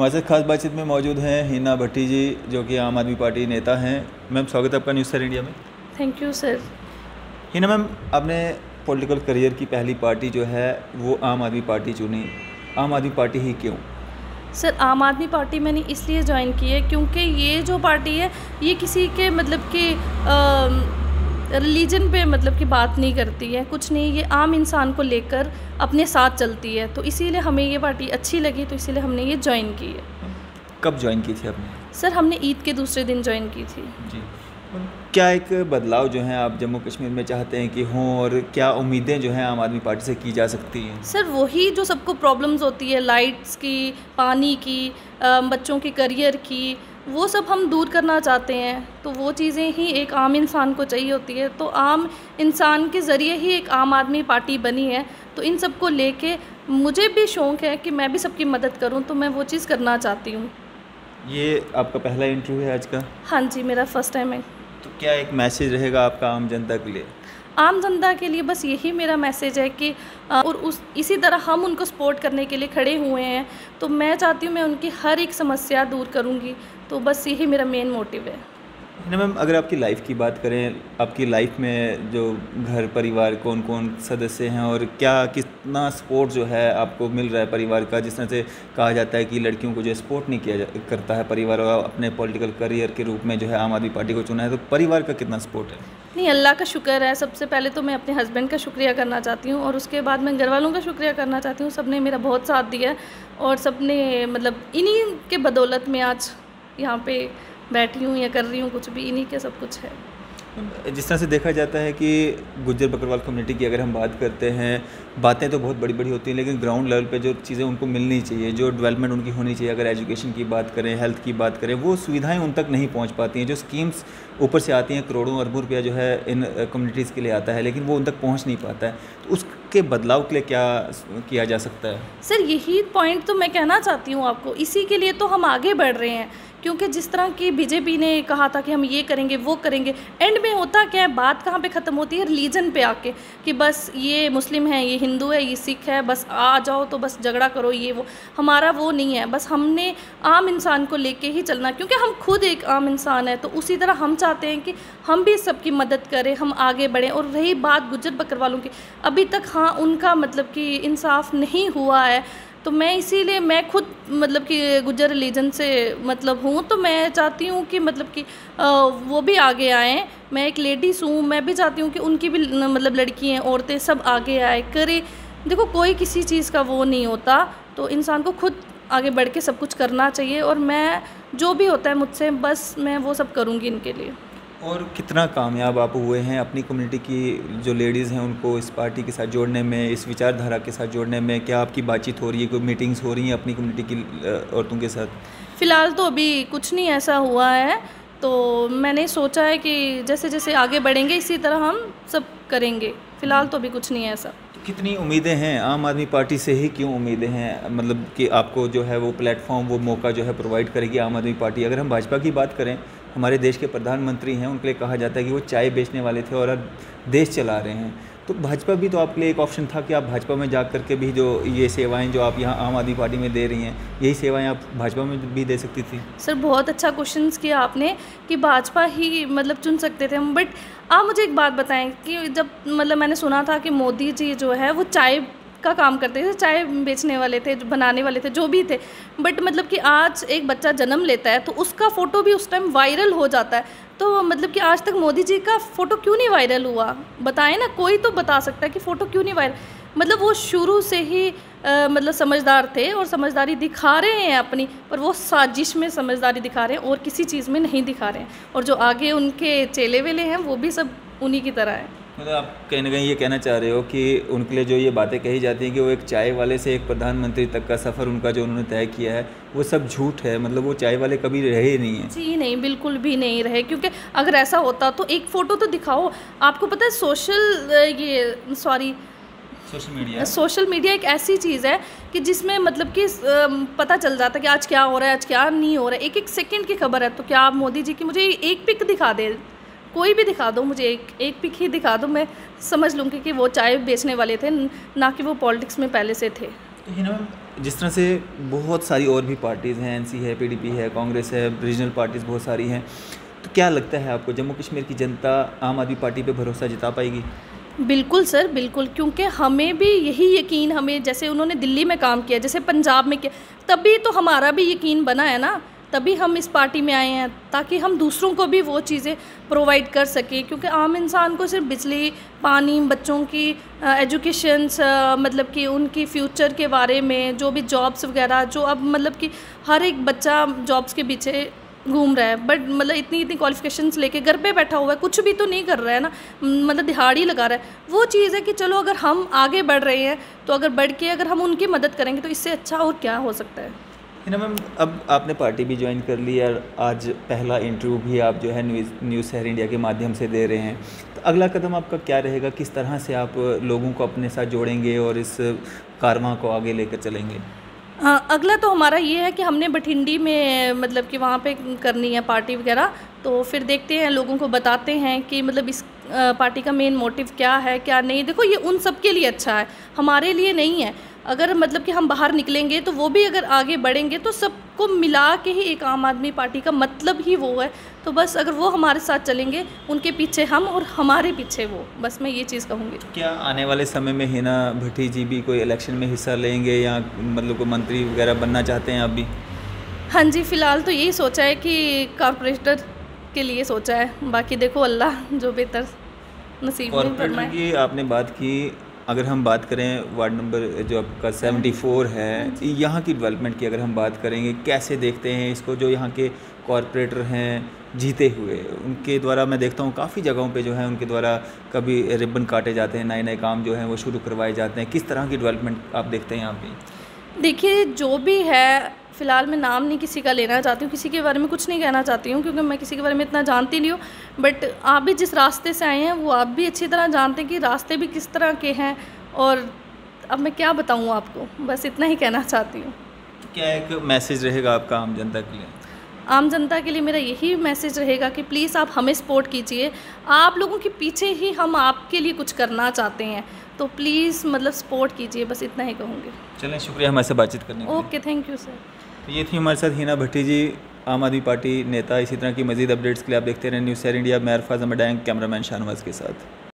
हमारे साथ खास बातचीत में मौजूद हैं हिना भट्टी जी जो कि आम आदमी पार्टी नेता हैं। मैम स्वागत है आपका न्यूज़ सर इंडिया में। Thank you sir Hina ma'am आपने पॉलिटिकल करियर की पहली पार्टी जो है वो आम आदमी पार्टी चुनी। आम आदमी पार्टी ही क्यों? सर आम आदमी पार्टी मैंने इसलिए ज्वाइन की है क्योंकि ये जो पार्टी है ये किसी के मतलब कि रिलीजन पे मतलब की बात नहीं करती है कुछ नहीं ये आम इंसान को लेकर अपने साथ चलती है तो इसीलिए हमें ये पार्टी अच्छी लगी तो इसीलिए हमने ये ज्वाइन की है। कब ज्वाइन की थी आपने? सर हमने ईद के दूसरे दिन ज्वाइन की थी। जी। क्या एक बदलाव जो है आप जम्मू कश्मीर में चाहते हैं कि हों और क्या उम्मीदें जो हैं आम आदमी पार्टी से की जा सकती हैं? सर वही जो सबको प्रॉब्लम्स होती है लाइट्स की पानी की बच्चों के करियर की वो सब हम दूर करना चाहते हैं तो वो चीज़ें ही एक आम इंसान को चाहिए होती है। तो आम इंसान के ज़रिए ही एक आम आदमी पार्टी बनी है। तो इन सबको लेके मुझे भी शौक़ है कि मैं भी सबकी मदद करूँ तो मैं वो चीज़ करना चाहती हूँ। ये आपका पहला इंटरव्यू है आज का? हाँ जी मेरा फ़र्स्ट टाइम है। तो क्या एक मैसेज रहेगा आपका आम जनता के लिए? आम जनता के लिए बस यही मेरा मैसेज है कि और उस, इसी तरह हम उनको सपोर्ट करने के लिए खड़े हुए हैं। तो मैं चाहती हूँ मैं उनकी हर एक समस्या दूर करूँगी। तो बस यही मेरा मेन मोटिव है। ना मैम, अगर आपकी लाइफ की बात करें, आपकी लाइफ में जो घर, परिवार कौन कौन सदस्य हैं और क्या कितना सपोर्ट जो है आपको मिल रहा है परिवार का? जिस तरह से कहा जाता है कि लड़कियों को जो सपोर्ट नहीं किया करता है परिवार और अपने पॉलिटिकल करियर के रूप में जो है आम आदमी पार्टी को चुना है तो परिवार का कितना सपोर्ट है? नहीं, अल्लाह का शुक्र है, सबसे पहले तो मैं अपने हस्बैंड का शुक्रिया करना चाहती हूँ और उसके बाद मैं घर वालों का शुक्रिया करना चाहती हूँ। सबने मेरा बहुत साथ दिया और सबने मतलब इन्हीं के बदौलत में आज यहाँ पे बैठी हूँ या कर रही हूँ, कुछ भी, इन्हीं के सब कुछ है। जिस तरह से देखा जाता है कि गुज्जर बकरवाल कम्युनिटी की अगर हम बात करते हैं, बातें तो बहुत बड़ी बड़ी होती हैं, लेकिन ग्राउंड लेवल पे जो चीज़ें उनको मिलनी चाहिए, जो डेवलपमेंट उनकी होनी चाहिए, अगर एजुकेशन की बात करें हेल्थ की बात करें, वो सुविधाएँ उन तक नहीं पहुँच पाती हैं। जो स्कीम्स ऊपर से आती हैं, करोड़ों अरबों रुपया जो है इन कम्युनिटीज़ के लिए आता है, लेकिन वो उन तक पहुँच नहीं पाता है। तो उसके बदलाव के लिए क्या किया जा सकता है? सर, यही पॉइंट तो मैं कहना चाहती हूँ आपको, इसी के लिए तो हम आगे बढ़ रहे हैं। क्योंकि जिस तरह की बीजेपी ने कहा था कि हम ये करेंगे, वो करेंगे एंड में होता क्या है? बात कहाँ पे ख़त्म होती है? रिलीजन पे आके कि बस ये मुस्लिम है, ये हिंदू है, ये सिख है, बस आ जाओ तो बस झगड़ा करो, ये वो। हमारा वो नहीं है, बस हमने आम इंसान को लेके ही चलना, क्योंकि हम खुद एक आम इंसान है तो उसी तरह हम चाहते हैं कि हम भी सबकी मदद करें, हम आगे बढ़ें और रही बात गुजर बकर वालों की, अभी तक हाँ उनका मतलब कि इंसाफ नहीं हुआ है तो मैं इसीलिए, मैं खुद मतलब कि गुजर रिलीजन से मतलब हूँ तो मैं चाहती हूँ कि मतलब कि वो भी आगे आएँ। मैं एक लेडीज़ हूँ, मैं भी चाहती हूँ कि उनकी भी मतलब लड़की हैं, औरतें सब आगे आए, करें। देखो, कोई किसी चीज़ का वो नहीं होता तो इंसान को खुद आगे बढ़ के सब कुछ करना चाहिए, और मैं, जो भी होता है मुझसे, बस मैं वो सब करूँगी इनके लिए। और कितना कामयाब आप हुए हैं अपनी कम्युनिटी की जो लेडीज़ हैं उनको इस पार्टी के साथ जोड़ने में इस विचारधारा के साथ जोड़ने में क्या आपकी बातचीत हो रही है? कोई मीटिंग्स हो रही हैं अपनी कम्युनिटी की औरतों के साथ? फ़िलहाल तो अभी कुछ नहीं ऐसा हुआ है। तो मैंने सोचा है कि जैसे जैसे आगे बढ़ेंगे इसी तरह हम सब करेंगे। फ़िलहाल तो अभी कुछ नहीं है ऐसा। तो कितनी उम्मीदें हैं? आम आदमी पार्टी से ही क्यों उम्मीदें हैं? मतलब कि आपको जो है वो प्लेटफॉर्म वो मौका जो है प्रोवाइड करेगी आम आदमी पार्टी। अगर हम भाजपा की बात करें हमारे देश के प्रधानमंत्री हैं, उनके लिए कहा जाता है कि वो चाय बेचने वाले थे और अब देश चला रहे हैं। तो भाजपा भी तो आपके लिए एक ऑप्शन था कि आप भाजपा में जा कर के भी जो ये सेवाएँ जो आप यहाँ आम आदमी पार्टी में दे रही हैं, यही सेवाएँ आप भाजपा में भी दे सकती थी? सर, बहुत अच्छा क्वेश्चन किया आपने कि भाजपा ही मतलब चुन सकते थे हम। बट आप मुझे एक बात बताएँ कि जब मतलब मैंने सुना था कि मोदी जी जो है, वो चाय का काम करते थे चाय बेचने वाले थे बनाने वाले थे जो भी थे। बट मतलब कि आज एक बच्चा जन्म लेता है तो उसका फ़ोटो भी उस टाइम वायरल हो जाता है। तो मतलब कि आज तक मोदी जी का फ़ोटो क्यों नहीं वायरल हुआ? बताएँ ना कोई तो बता सकता है कि फ़ोटो क्यों नहीं वायरल मतलब वो शुरू से ही आ, मतलब समझदार थे और समझदारी दिखा रहे हैं अपनी पर वो साजिश में समझदारी दिखा रहे हैं और किसी चीज़ में नहीं दिखा रहे हैं। और जो आगे उनके चेले वेले हैं वो भी सब उन्हीं की तरह है। मतलब आप कहीं ना कहीं ये कहना चाह रहे हो कि उनके लिए जो ये बातें कही जाती हैं कि वो एक चाय वाले से एक प्रधानमंत्री तक का सफ़र उनका जो उन्होंने तय किया है वो सब झूठ है मतलब वो चाय वाले कभी रहे ही नहीं हैं। जी नहीं बिल्कुल भी नहीं रहे क्योंकि अगर ऐसा होता तो एक फ़ोटो तो दिखाओ। आपको पता है सोशल ये sorry social media. Social media एक ऐसी चीज़ है कि जिसमें मतलब कि पता चल जाता है कि आज क्या हो रहा है आज क्या नहीं हो रहा है। एक एक सेकंड की खबर है तो क्या आप मोदी जी की मुझे एक पिक दिखा दे? कोई भी दिखा दो मुझे एक एक पिक ही दिखा दो मैं समझ लूँगी कि वो चाय बेचने वाले थे ना कि वो पॉलिटिक्स में पहले से थे। ना जिस तरह से बहुत सारी और भी पार्टीज़ हैं एनसी है पीडीपी है कांग्रेस है रीजनल पार्टीज़ बहुत सारी हैं तो क्या लगता है आपको जम्मू कश्मीर की जनता आम आदमी पार्टी पे भरोसा जिता पाएगी? बिल्कुल सर बिल्कुल क्योंकि हमें भी यही यकीन हमें जैसे उन्होंने दिल्ली में काम किया जैसे पंजाब में किया तभी तो हमारा भी यकीन बना है ना। तभी हम इस पार्टी में आए हैं, ताकि हम दूसरों को भी वो चीज़ें प्रोवाइड कर सकें, क्योंकि आम इंसान को सिर्फ़ बिजली, पानी, बच्चों की एजुकेशन मतलब कि उनकी फ्यूचर के बारे में, जो भी जॉब्स वगैरह, जो अब मतलब कि हर एक बच्चा जॉब्स के पीछे घूम रहा है बट मतलब इतनी इतनी क्वालिफिकेशंस लेके घर पे बैठा हुआ है, कुछ भी तो नहीं कर रहा है ना मतलब दिहाड़ी लगा रहा है। वो चीज़ है कि चलो अगर हम आगे बढ़ रहे हैं तो अगर बढ़ के अगर हम उनकी मदद करेंगे तो इससे अच्छा और क्या हो सकता है? है ना मैम अब आपने पार्टी भी ज्वाइन कर ली और आज पहला इंटरव्यू भी आप जो है न्यूज़ न्यूज़ शहर इंडिया के माध्यम से दे रहे हैं। तो अगला कदम आपका क्या रहेगा? किस तरह से आप लोगों को अपने साथ जोड़ेंगे और इस कारवां को आगे लेकर चलेंगे? आ, अगला तो हमारा ये है कि हमने बठिंडी में मतलब कि वहाँ पे करनी है पार्टी वगैरह। तो फिर देखते हैं लोगों को बताते हैं कि मतलब इस पार्टी का मेन मोटिव क्या है क्या नहीं। देखो ये उन सब के लिए अच्छा है। हमारे लिए नहीं है। अगर मतलब कि हम बाहर निकलेंगे तो वो भी अगर आगे बढ़ेंगे तो सबको मिला के ही एक आम आदमी पार्टी का मतलब ही वो है। तो बस अगर वो हमारे साथ चलेंगे उनके पीछे हम और हमारे पीछे वो। बस मैं ये चीज़ कहूँगी। क्या आने वाले समय में हिना भट्टी जी भी कोई इलेक्शन में हिस्सा लेंगे या मतलब कोई मंत्री वगैरह बनना चाहते हैं आप भी? हाँ जी फ़िलहाल तो यही सोचा है कि कॉरपोरेटर के लिए सोचा है। बाकी देखो अल्लाह जो बेहतर नसीब में आपने बात की अगर हम बात करें वार्ड नंबर, जो आपका सेवेंटी फोर है, यहाँ की डेवलपमेंट की अगर हम बात करेंगे, कैसे देखते हैं इसको, जो यहाँ के कॉरपोरेटर हैं जीते हुए, उनके द्वारा मैं देखता हूँ काफ़ी जगहों पे जो है उनके द्वारा कभी रिबन काटे जाते हैं नए नए काम जो हैं वो शुरू करवाए जाते हैं। किस तरह की डेवलपमेंट आप देखते हैं यहाँ पे? देखिए, जो भी है फ़िलहाल मैं नाम नहीं किसी का लेना चाहती हूँ किसी के बारे में कुछ नहीं कहना चाहती हूँ क्योंकि मैं किसी के बारे में इतना जानती नहीं हूँ। बट आप भी जिस रास्ते से आए हैं वो आप भी अच्छी तरह जानते हैं कि रास्ते भी किस तरह के हैं और अब मैं क्या बताऊँ आपको बस इतना ही कहना चाहती हूँ। क्या एक मैसेज रहेगा आपका आम जनता के लिए? आम जनता के लिए मेरा यही मैसेज रहेगा कि प्लीज़ आप हमें सपोर्ट कीजिए। आप लोगों के पीछे ही हम आपके लिए कुछ करना चाहते हैं तो प्लीज़ मतलब सपोर्ट कीजिए बस इतना ही कहूँगी। चलें शुक्रिया हमारे से बातचीत करने ओके थैंक यू सर तो ये थी हमारे साथ हिना भट्टी जी, आम आदमी पार्टी नेता। इसी तरह की मजीद अपडेट्स के लिए आप देखते रहें न्यूज़ सैर इंडिया, मैं अरफाज अमडैंग कैमरामैन शाहनवाज के साथ।